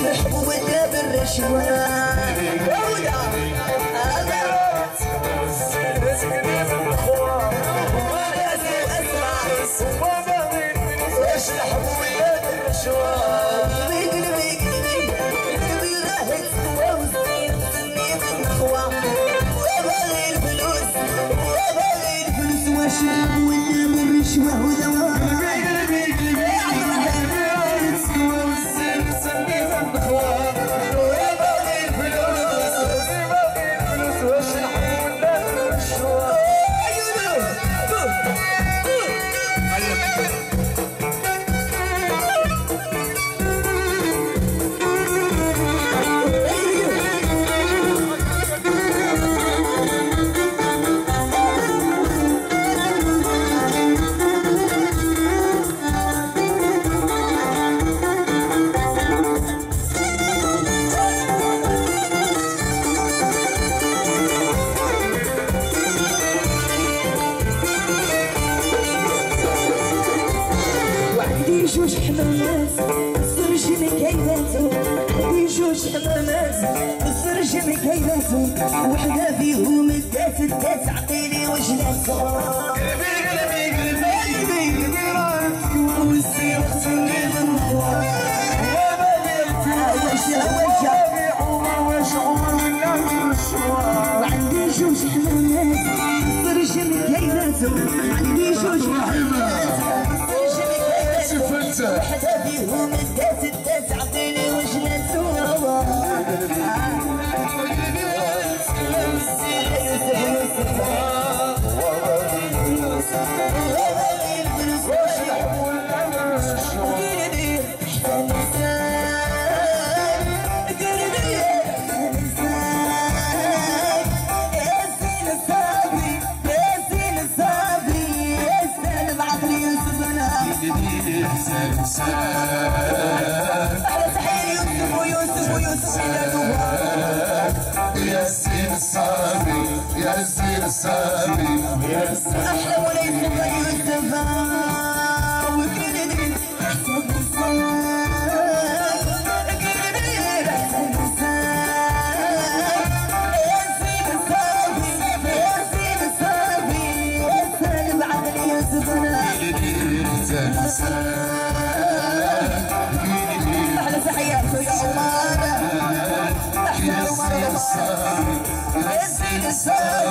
السحب ولا بالرشوان ولا وعندي جوج حمامات السرج مكيلاتو عندي جوج حمامات السرج مكيلاتو وحدة فيهم الدات الدات عطيني وجلاتو مكيلاتو وحدة فيهم الدات الدات عطيني وجلاتو على تحية يوسف ويوسف ويوسف إلى يا سيد الصابي يا سيد الصابي يا سيد أحلى ولا يوسف وكل أحسن أحلى سيد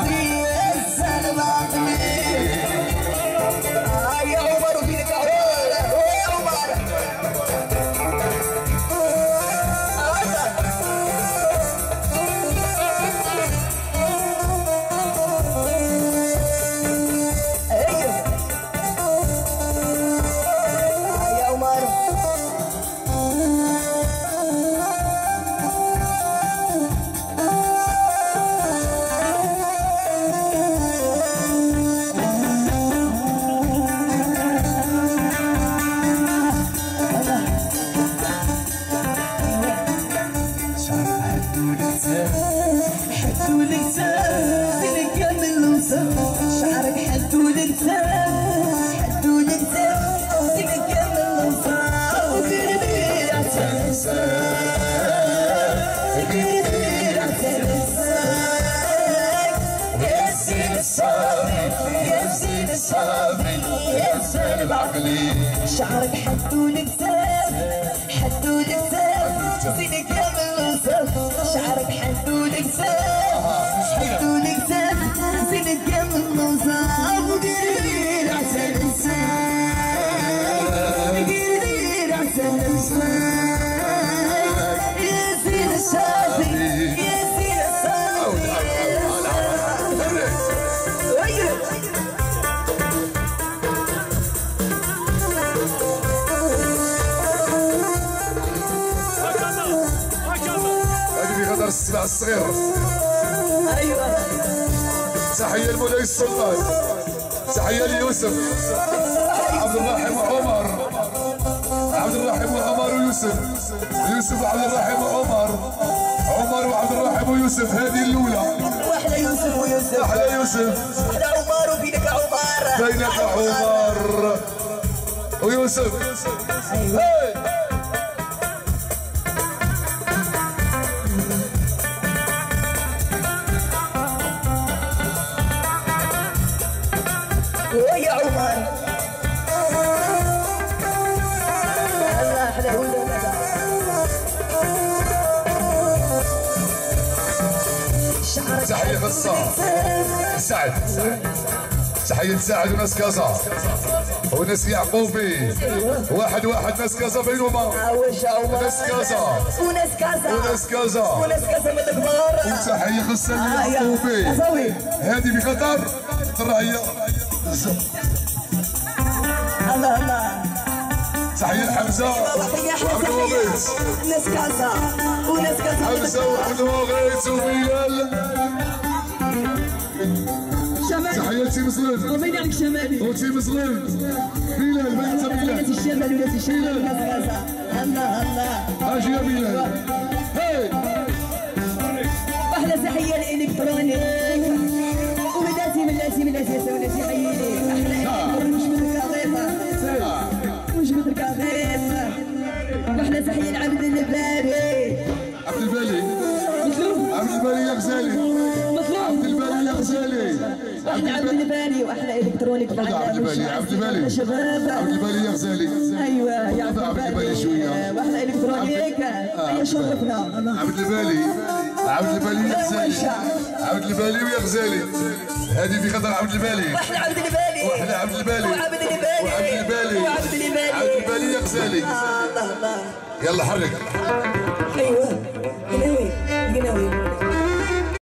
سيد بعقلي شعرك حدوا الكتاب حدوا الكتاب زينك يا منصف شعرك حدوا الكتاب حدوا الكتاب زينك يا منصف الصغير أيوه. تحية لمولاي السلطان. تحية ليوسف. عبد الرحيم وعمر عبد الرحيم وعمر ويوسف. يوسف وعبد الرحيم وعمر عمر وعبد الرحيم ويوسف هذه الأولى. واحدة يوسف ويوسف. أحلى يوسف. واحدة عمر وبينك عمر. بينك عمر. ويوسف. هاي. تحية خاصة سعد. تحية سعد وناس كازا. وناس يعقوبي. واحد واحد ناس كازا بينهما. عاوش عوار وناس كازا. وناس كازا. وناس كازا. وناس كازا من الكبار. وتحية خاصة آه،. ليعقوبي. هذه بخطر ترى هي. الله الله. تحية لحمزة وحية وعبد الوغيث ناس كازا وناس كازا حمزة. وعبد الوغيث وبلال شمال. تحية تيم سليم طمني عليك شمالي وتيم سليم بلال ما انت بلال الشمال ولاد الشمال. ناس كازا الله الله أجي يا بلال هاي. أحلى تحية الالكتروني ولاتي ملاتي ملاتي سولاتي عيني أحلى عبد الباري وأحلى إلكترونيك هذا عبد البالي عبد البالي. شباب. عبد البالي يا غزالي. أيوه يا عبد البالي. شوية. وأحلى إلكترونيك. يا شرفنا عبد البالي. عبد البالي يا غزالي. عبد البالي ويا غزالي. هذه في خطر عبد البالي. وإحنا عبد البالي. وإحنا عبد البالي. وعبد البالي. وعبد البالي. وعبد البالي. عبد البالي يا غزالي. الله الله. يلا حرك. أيوه. قناوي قناوي